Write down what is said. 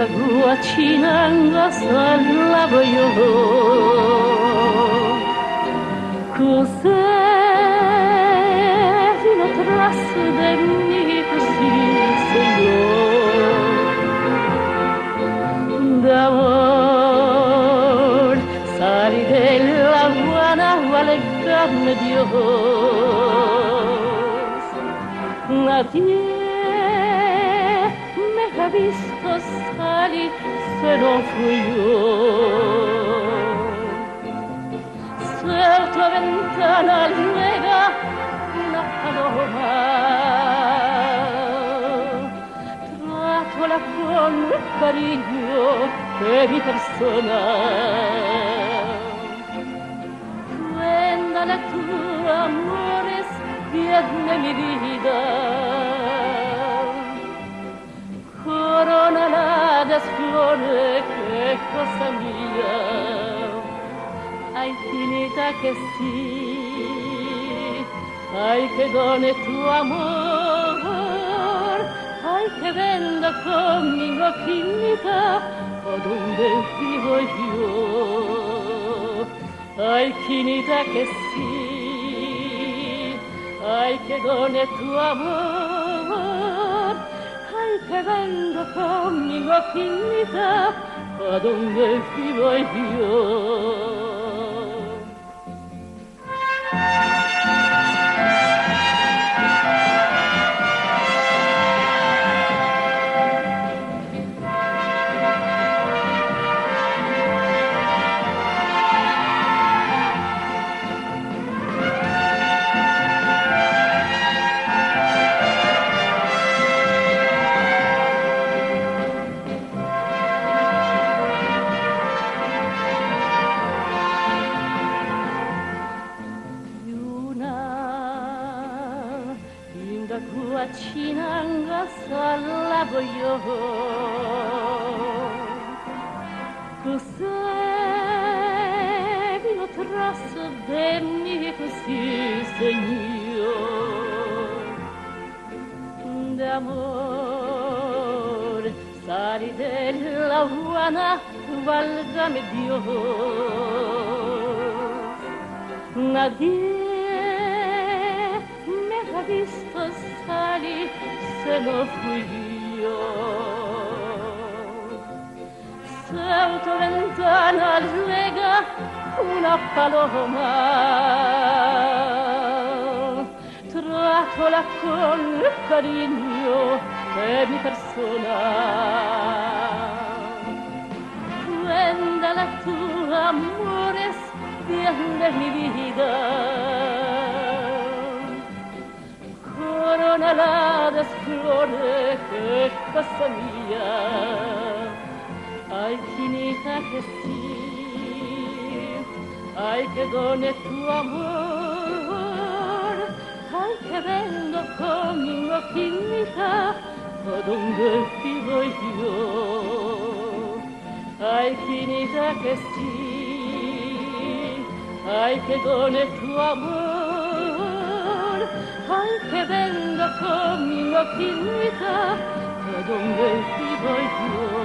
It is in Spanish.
linda guacinanga salavo io cos'è fino tras de mi così señor. De amor sali de la guana alegrarme Dios. Nadie se no fui yo. Certo ventana luega una paloma. Tratola con cariño de mi persona. Cuéntale tu amores bien de mi vida Ay, finita que sí, ay, que done tu amor, ay, que venga conmigo, finita, a donde vivo yo. Ay, finita que sí, ay, que done tu amor, ay, que venga conmigo, finita, a donde vivo yo. Bye. Linda guachinanga salavo yo Cos'è vino tras de mi così señor de amor sali de la Juana válgame Dios Nadie se fui yo. Salto ventana ruega una paloma, tratola con cariño de mi persona. Cuéntale tu amores bien de mi vida. De flores, que cosa mía. Ay, finita que sí, ay, que done tu amor. Ay, que vengo conmigo, finita, a donde vivo yo. Ay, finita que sí, ay, que done tu amor, conmigo, finita, a donde vivo yo.